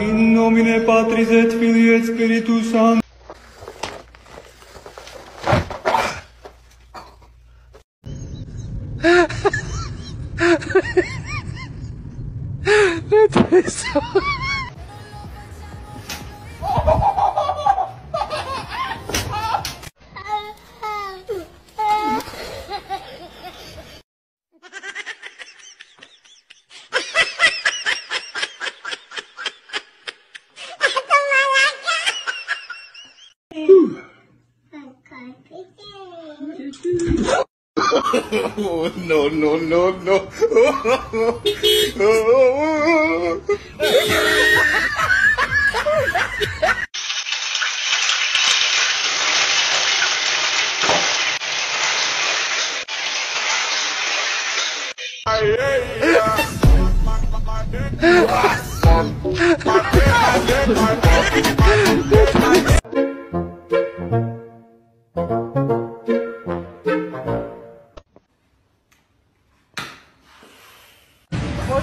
In nomine Patris et Filii et Spiritus. Oh, no, no, no, no.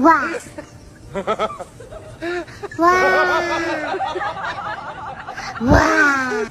Wow. wow. Wow.